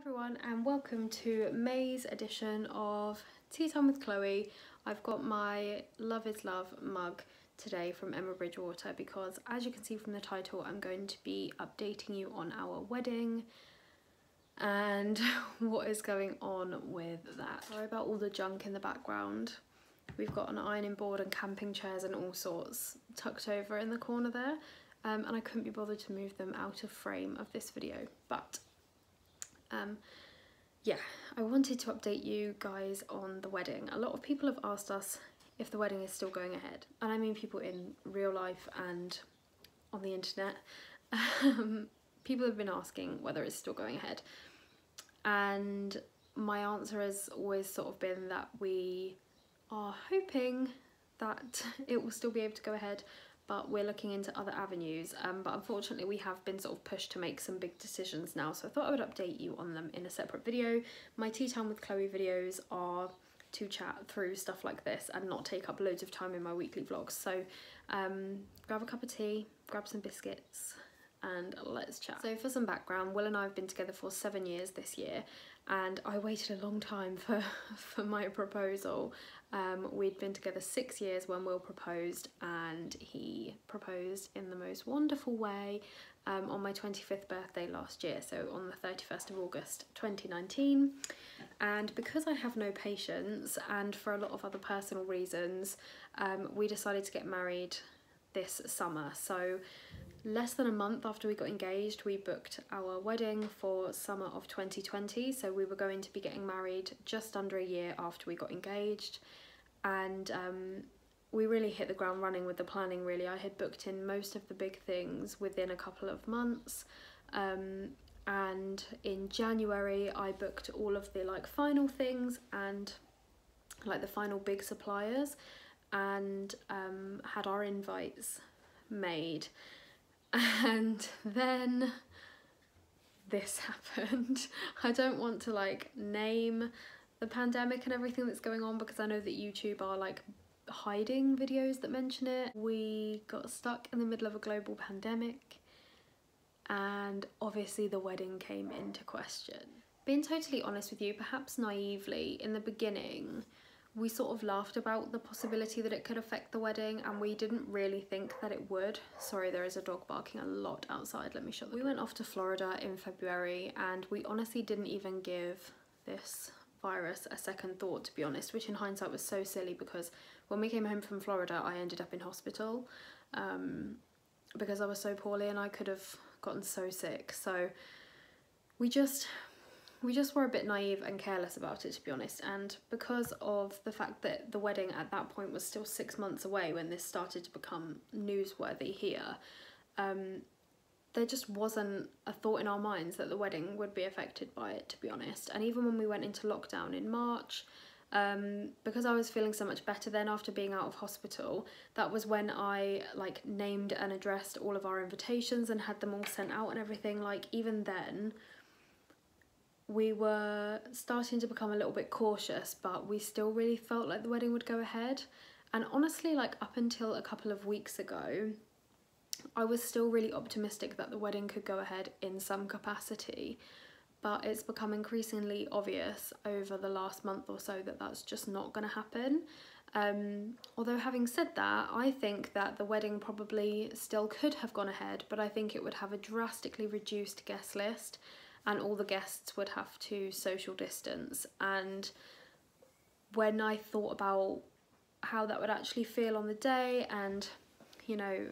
everyone and welcome to May's edition of Tea Time with Chloe. I've got my Love is Love mug today from Emma Bridgewater because as you can see from the title I'm going to be updating you on our wedding and what is going on with that. Sorry about all the junk in the background. We've got an ironing board and camping chairs and all sorts tucked over in the corner there um, and I couldn't be bothered to move them out of frame of this video but um, yeah, I wanted to update you guys on the wedding. A lot of people have asked us if the wedding is still going ahead, and I mean people in real life and on the internet. Um, people have been asking whether it's still going ahead, and my answer has always sort of been that we are hoping that it will still be able to go ahead but we're looking into other avenues. Um, but unfortunately we have been sort of pushed to make some big decisions now. So I thought I would update you on them in a separate video. My Tea Time with Chloe videos are to chat through stuff like this and not take up loads of time in my weekly vlogs. So um, grab a cup of tea, grab some biscuits, and let's chat. So for some background, Will and I have been together for seven years this year and I waited a long time for, for my proposal. Um, we'd been together six years when Will proposed and he proposed in the most wonderful way um, on my 25th birthday last year, so on the 31st of August 2019. And because I have no patience and for a lot of other personal reasons, um, we decided to get married this summer. So less than a month after we got engaged, we booked our wedding for summer of 2020. So we were going to be getting married just under a year after we got engaged. And um, we really hit the ground running with the planning really. I had booked in most of the big things within a couple of months. Um, and in January I booked all of the like final things and like the final big suppliers and um, had our invites made and then this happened. I don't want to like name the pandemic and everything that's going on because I know that YouTube are like hiding videos that mention it. We got stuck in the middle of a global pandemic and obviously the wedding came into question. Being totally honest with you, perhaps naively, in the beginning, we sort of laughed about the possibility that it could affect the wedding and we didn't really think that it would. Sorry, there is a dog barking a lot outside. Let me shut the We went off to Florida in February and we honestly didn't even give this virus a second thought to be honest, which in hindsight was so silly because when we came home from Florida I ended up in hospital um, because I was so poorly and I could have gotten so sick. So we just we just were a bit naive and careless about it to be honest and because of the fact that the wedding at that point was still six months away when this started to become newsworthy here um, there just wasn't a thought in our minds that the wedding would be affected by it to be honest. And even when we went into lockdown in March um, because I was feeling so much better then after being out of hospital that was when I like named and addressed all of our invitations and had them all sent out and everything like even then we were starting to become a little bit cautious, but we still really felt like the wedding would go ahead. And honestly, like up until a couple of weeks ago, I was still really optimistic that the wedding could go ahead in some capacity, but it's become increasingly obvious over the last month or so that that's just not going to happen. Um, although having said that, I think that the wedding probably still could have gone ahead, but I think it would have a drastically reduced guest list and all the guests would have to social distance. And when I thought about how that would actually feel on the day and you know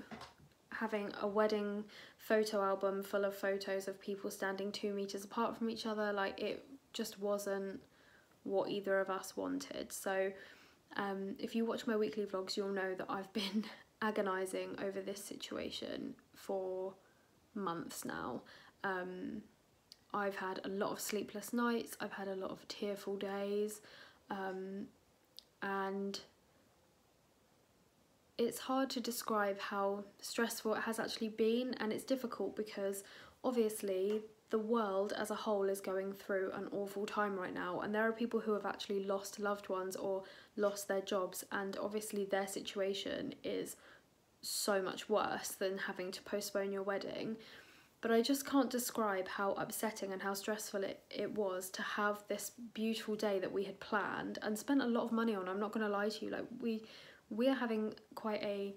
having a wedding photo album full of photos of people standing two meters apart from each other like it just wasn't what either of us wanted. So um, if you watch my weekly vlogs you'll know that I've been agonizing over this situation for months now. Um, I've had a lot of sleepless nights, I've had a lot of tearful days, um, and it's hard to describe how stressful it has actually been, and it's difficult because obviously the world as a whole is going through an awful time right now, and there are people who have actually lost loved ones or lost their jobs, and obviously their situation is so much worse than having to postpone your wedding but I just can't describe how upsetting and how stressful it, it was to have this beautiful day that we had planned and spent a lot of money on. I'm not going to lie to you, like we we're having quite a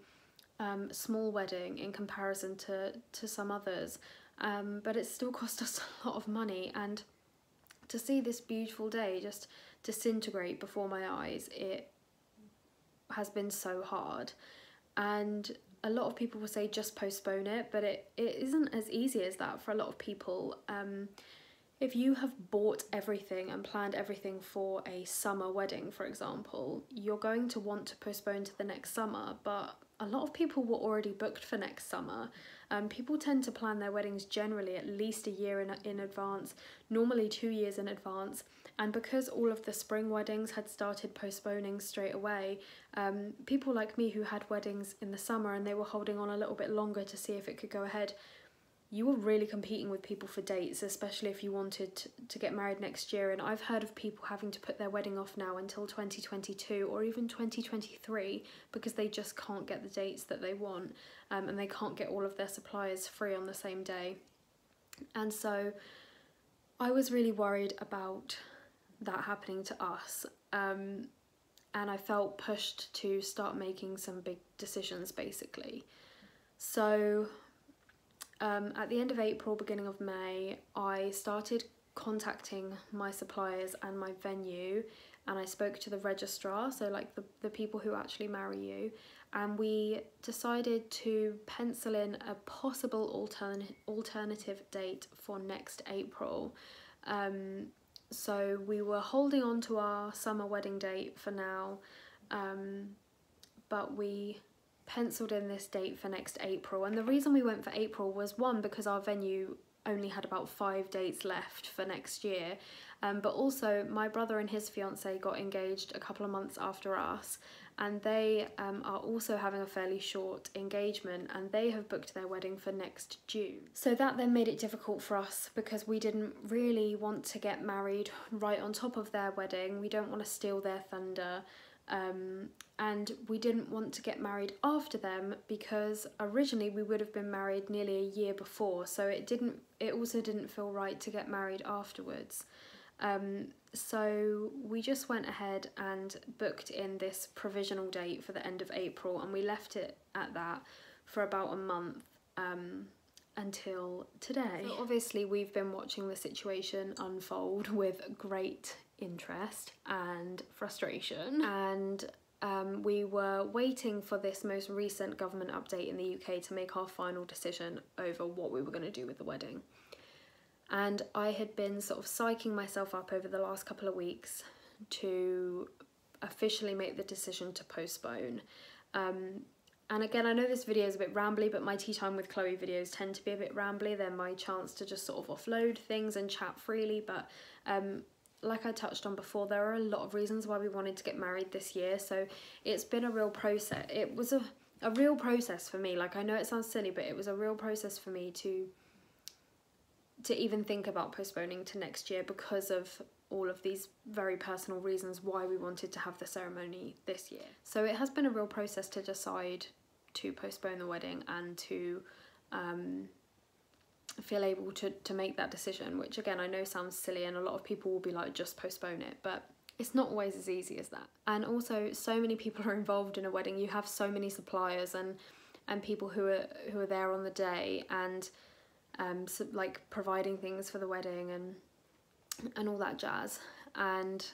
um, small wedding in comparison to to some others, um, but it still cost us a lot of money and to see this beautiful day just disintegrate before my eyes, it has been so hard. And a lot of people will say just postpone it, but it, it isn't as easy as that for a lot of people. Um, if you have bought everything and planned everything for a summer wedding, for example, you're going to want to postpone to the next summer, but a lot of people were already booked for next summer. Um, people tend to plan their weddings generally at least a year in, in advance, normally two years in advance. And because all of the spring weddings had started postponing straight away, um, people like me who had weddings in the summer and they were holding on a little bit longer to see if it could go ahead, you were really competing with people for dates, especially if you wanted to get married next year. And I've heard of people having to put their wedding off now until 2022 or even 2023 because they just can't get the dates that they want um, and they can't get all of their suppliers free on the same day. And so I was really worried about that happening to us. Um, and I felt pushed to start making some big decisions basically. So um, at the end of April, beginning of May, I started contacting my suppliers and my venue and I spoke to the registrar, so like the, the people who actually marry you, and we decided to pencil in a possible altern alternative date for next April. Um, so we were holding on to our summer wedding date for now, um, but we penciled in this date for next April. And the reason we went for April was one, because our venue only had about five dates left for next year. Um, but also, my brother and his fiance got engaged a couple of months after us, and they um, are also having a fairly short engagement, and they have booked their wedding for next June. So that then made it difficult for us because we didn't really want to get married right on top of their wedding. We don't want to steal their thunder. Um, and we didn't want to get married after them because originally we would have been married nearly a year before so it didn't it also didn't feel right to get married afterwards um, so we just went ahead and booked in this provisional date for the end of April and we left it at that for about a month um, until today. So obviously we've been watching the situation unfold with great interest and frustration and um, we were waiting for this most recent government update in the UK to make our final decision over what we were going to do with the wedding. And I had been sort of psyching myself up over the last couple of weeks to officially make the decision to postpone. Um, and again, I know this video is a bit rambly, but my tea time with Chloe videos tend to be a bit rambly. They're my chance to just sort of offload things and chat freely, but um, like I touched on before, there are a lot of reasons why we wanted to get married this year. So it's been a real process. It was a, a real process for me. Like I know it sounds silly, but it was a real process for me to to even think about postponing to next year because of all of these very personal reasons why we wanted to have the ceremony this year. So it has been a real process to decide to postpone the wedding and to um, feel able to, to make that decision, which again I know sounds silly and a lot of people will be like, just postpone it, but it's not always as easy as that. And also so many people are involved in a wedding, you have so many suppliers and and people who are who are there on the day and um so, like providing things for the wedding and and all that jazz. And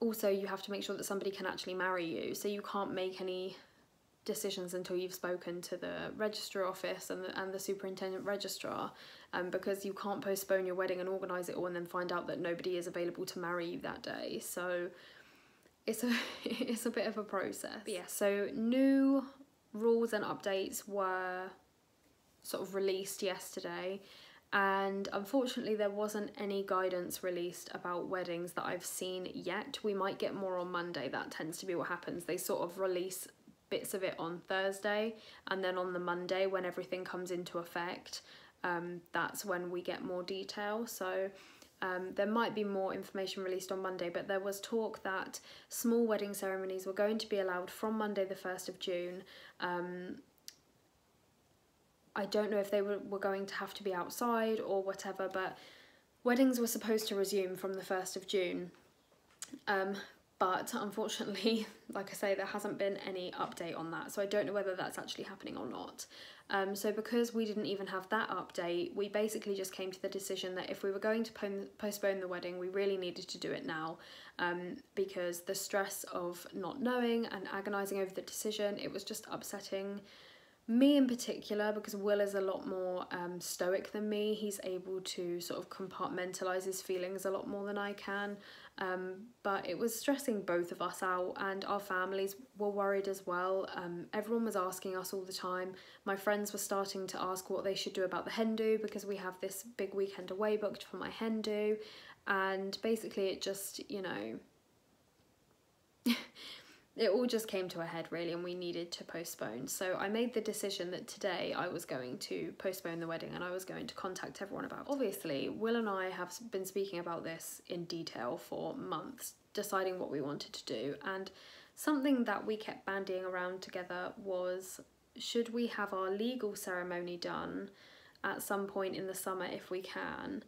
also you have to make sure that somebody can actually marry you, so you can't make any decisions until you've spoken to the registrar office and the, and the superintendent registrar um, because you can't postpone your wedding and organise it all and then find out that nobody is available to marry you that day. So it's a it's a bit of a process. But yeah so new rules and updates were sort of released yesterday and unfortunately there wasn't any guidance released about weddings that I've seen yet. We might get more on Monday, that tends to be what happens. They sort of release bits of it on Thursday and then on the Monday when everything comes into effect um, that's when we get more detail so um, there might be more information released on Monday but there was talk that small wedding ceremonies were going to be allowed from Monday the 1st of June um, I don't know if they were, were going to have to be outside or whatever, but weddings were supposed to resume from the 1st of June. Um, but unfortunately, like I say, there hasn't been any update on that, so I don't know whether that's actually happening or not. Um, so because we didn't even have that update, we basically just came to the decision that if we were going to postpone the wedding, we really needed to do it now um, because the stress of not knowing and agonising over the decision, it was just upsetting me in particular because Will is a lot more um, stoic than me. He's able to sort of compartmentalize his feelings a lot more than I can. Um, but it was stressing both of us out, and our families were worried as well. Um, everyone was asking us all the time. My friends were starting to ask what they should do about the hen do because we have this big weekend away booked for my hen do, and basically it just, you know. it all just came to a head really and we needed to postpone so i made the decision that today i was going to postpone the wedding and i was going to contact everyone about it. obviously will and i have been speaking about this in detail for months deciding what we wanted to do and something that we kept bandying around together was should we have our legal ceremony done at some point in the summer if we can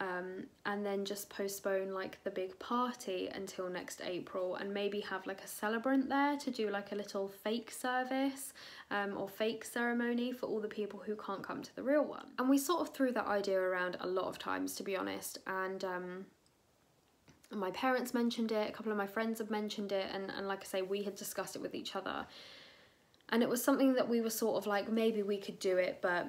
um, and then just postpone like the big party until next April and maybe have like a celebrant there to do like a little fake service um, or fake ceremony for all the people who can't come to the real one. And we sort of threw that idea around a lot of times to be honest and um, my parents mentioned it, a couple of my friends have mentioned it and, and like I say we had discussed it with each other and it was something that we were sort of like maybe we could do it but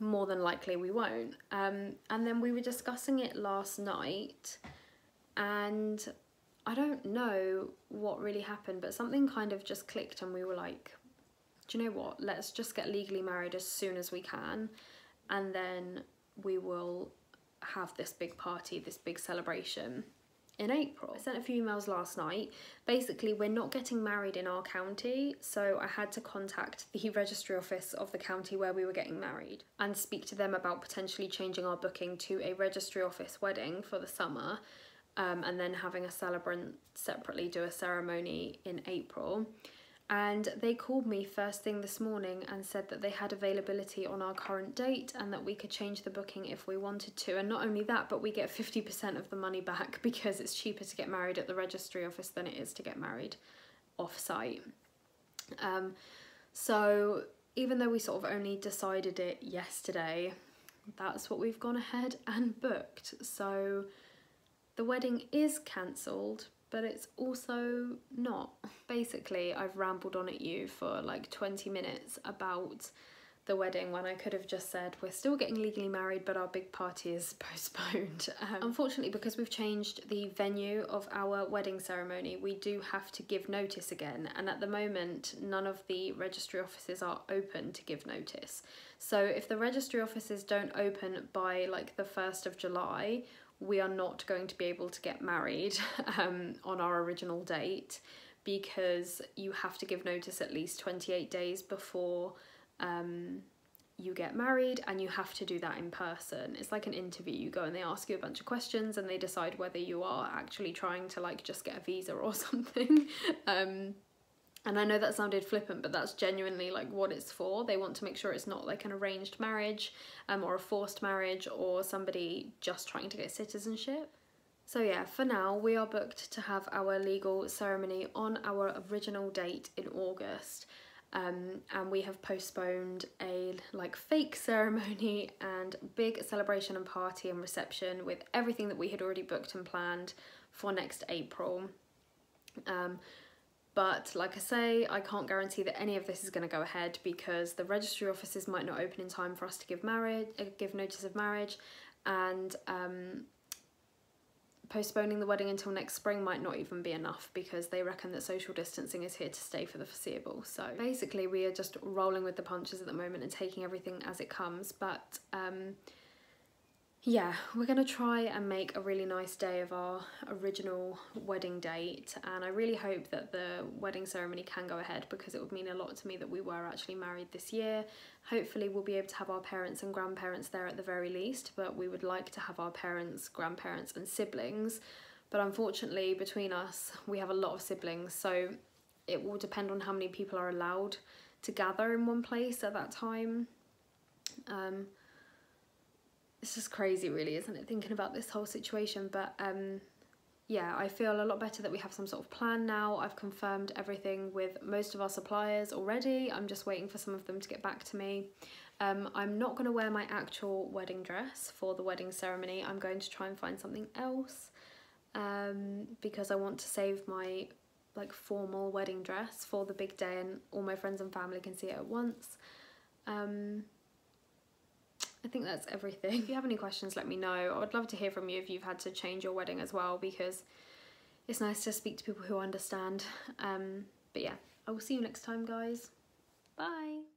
more than likely we won't. Um, and then we were discussing it last night, and I don't know what really happened, but something kind of just clicked, and we were like, do you know what? Let's just get legally married as soon as we can, and then we will have this big party, this big celebration in April. I sent a few emails last night. Basically, we're not getting married in our county, so I had to contact the registry office of the county where we were getting married and speak to them about potentially changing our booking to a registry office wedding for the summer um, and then having a celebrant separately do a ceremony in April and they called me first thing this morning and said that they had availability on our current date and that we could change the booking if we wanted to. And not only that but we get 50% of the money back because it's cheaper to get married at the registry office than it is to get married off site um, so even though we sort of only decided it yesterday that's what we've gone ahead and booked. So the wedding is cancelled but it's also not. Basically, I've rambled on at you for like 20 minutes about the wedding when I could have just said we're still getting legally married but our big party is postponed. Um, unfortunately because we've changed the venue of our wedding ceremony we do have to give notice again and at the moment none of the registry offices are open to give notice. So if the registry offices don't open by like the 1st of July we are not going to be able to get married um, on our original date because you have to give notice at least 28 days before um, you get married and you have to do that in person. It's like an interview. You go and they ask you a bunch of questions and they decide whether you are actually trying to like just get a visa or something. um, and I know that sounded flippant, but that's genuinely like what it's for. They want to make sure it's not like an arranged marriage um, or a forced marriage or somebody just trying to get citizenship. So yeah, for now we are booked to have our legal ceremony on our original date in August. Um, and we have postponed a like fake ceremony and big celebration and party and reception with everything that we had already booked and planned for next April. Um, but like I say, I can't guarantee that any of this is going to go ahead because the registry offices might not open in time for us to give marriage, uh, give notice of marriage, and um, postponing the wedding until next spring might not even be enough because they reckon that social distancing is here to stay for the foreseeable. So basically, we are just rolling with the punches at the moment and taking everything as it comes. But um, yeah, we're going to try and make a really nice day of our original wedding date and I really hope that the wedding ceremony can go ahead because it would mean a lot to me that we were actually married this year. Hopefully we'll be able to have our parents and grandparents there at the very least, but we would like to have our parents, grandparents and siblings. But unfortunately between us, we have a lot of siblings, so it will depend on how many people are allowed to gather in one place at that time Um, it's just crazy, really, isn't it? Thinking about this whole situation, but um, yeah, I feel a lot better that we have some sort of plan now. I've confirmed everything with most of our suppliers already. I'm just waiting for some of them to get back to me. Um, I'm not going to wear my actual wedding dress for the wedding ceremony. I'm going to try and find something else um, because I want to save my like formal wedding dress for the big day and all my friends and family can see it at once. Um, I think that's everything. If you have any questions, let me know. I would love to hear from you if you've had to change your wedding as well because it's nice to speak to people who understand. Um, but yeah, I will see you next time, guys. Bye.